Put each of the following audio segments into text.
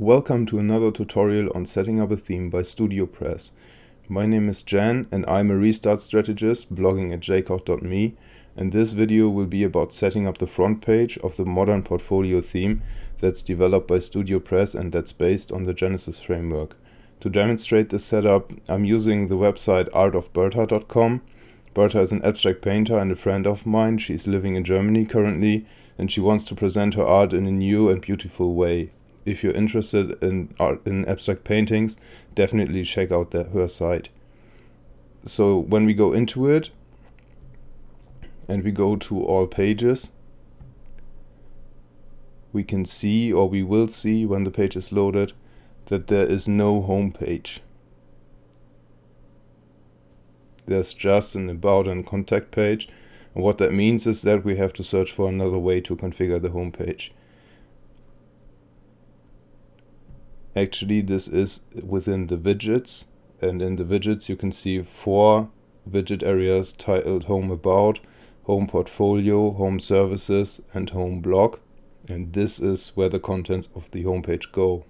Welcome to another tutorial on setting up a theme by StudioPress. My name is Jan and I'm a restart strategist blogging at jkoch.me and this video will be about setting up the front page of the modern portfolio theme that's developed by StudioPress and that's based on the Genesis framework. To demonstrate this setup, I'm using the website artofbertha.com. Bertha is an abstract painter and a friend of mine. She's living in Germany currently and she wants to present her art in a new and beautiful way if you're interested in art in abstract paintings, definitely check out the, her site. So when we go into it and we go to all pages, we can see or we will see when the page is loaded that there is no home page. There's just an about and contact page. And what that means is that we have to search for another way to configure the home page. Actually this is within the widgets and in the widgets you can see four widget areas titled home about home portfolio home services and home blog. And this is where the contents of the home page go.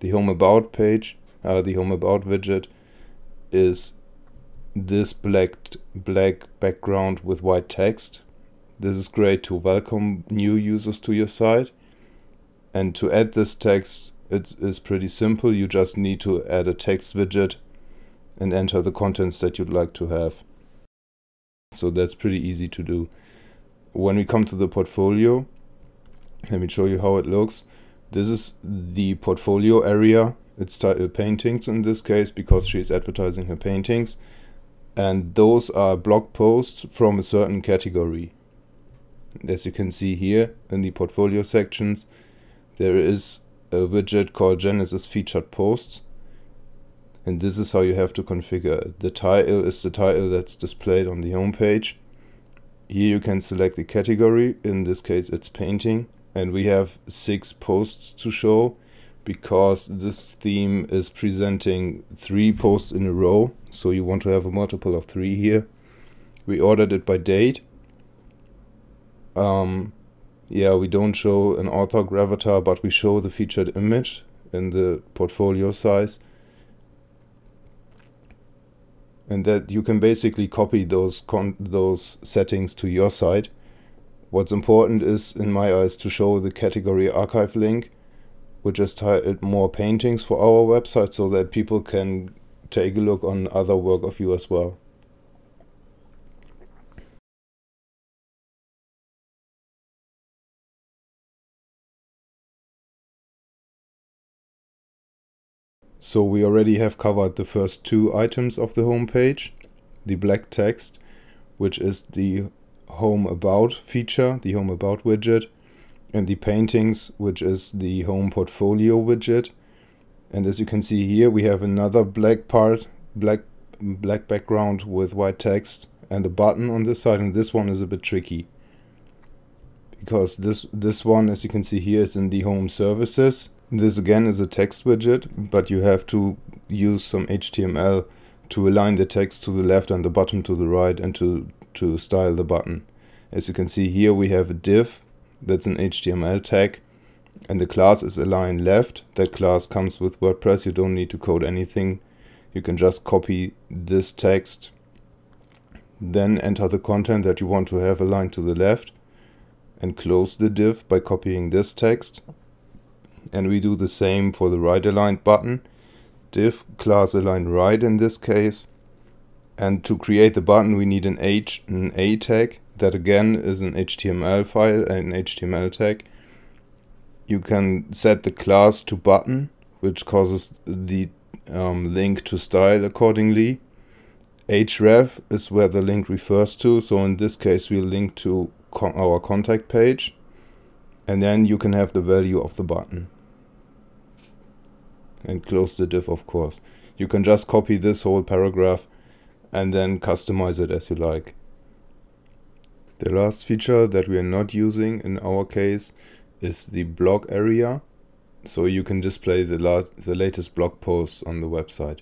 The home about page uh, the home about widget is this black black background with white text. This is great to welcome new users to your site. And to add this text it is pretty simple. You just need to add a text widget and enter the contents that you'd like to have. So that's pretty easy to do. When we come to the portfolio, let me show you how it looks. This is the portfolio area. It's titled uh, paintings in this case because she's advertising her paintings. And those are blog posts from a certain category. As you can see here in the portfolio sections, there is a widget called Genesis featured posts and this is how you have to configure it. The title is the title that's displayed on the home page. Here you can select the category, in this case it's painting, and we have six posts to show because this theme is presenting three posts in a row, so you want to have a multiple of three here. We ordered it by date. Um, yeah, we don't show an author gravatar, but we show the featured image in the portfolio size. And that you can basically copy those those settings to your site. What's important is, in my eyes, to show the category archive link, which is titled more paintings for our website so that people can take a look on other work of you as well. So we already have covered the first two items of the home page. The black text, which is the home about feature, the home about widget, and the paintings, which is the home portfolio widget. And as you can see here, we have another black part, black black background with white text and a button on this side, and this one is a bit tricky. Because this this one, as you can see here, is in the home services this again is a text widget, but you have to use some HTML to align the text to the left and the bottom to the right and to, to style the button. As you can see here we have a div that's an HTML tag and the class is aligned left. That class comes with WordPress, you don't need to code anything. You can just copy this text, then enter the content that you want to have aligned to the left and close the div by copying this text and we do the same for the right aligned button div class align right in this case and to create the button we need an h an a tag. That again is an html file an html tag. You can set the class to button which causes the um, link to style accordingly. Href is where the link refers to so in this case we'll link to our contact page. And then you can have the value of the button and close the div of course. You can just copy this whole paragraph and then customize it as you like. The last feature that we are not using in our case is the blog area. So you can display the, la the latest blog posts on the website.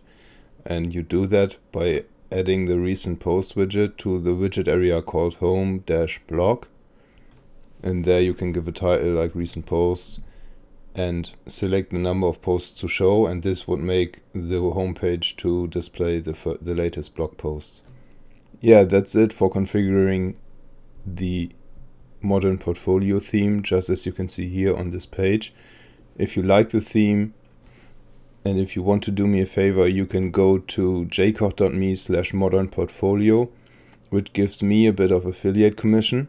And you do that by adding the recent post widget to the widget area called home-blog. And there you can give a title like recent posts and select the number of posts to show and this would make the homepage to display the, the latest blog posts. Yeah, that's it for configuring the modern portfolio theme just as you can see here on this page. If you like the theme and if you want to do me a favor you can go to jkoch.me slash modern portfolio which gives me a bit of affiliate commission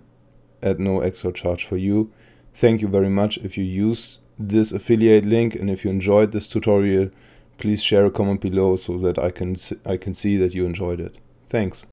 at no extra charge for you. Thank you very much if you use this affiliate link and if you enjoyed this tutorial please share a comment below so that I can I can see that you enjoyed it. Thanks.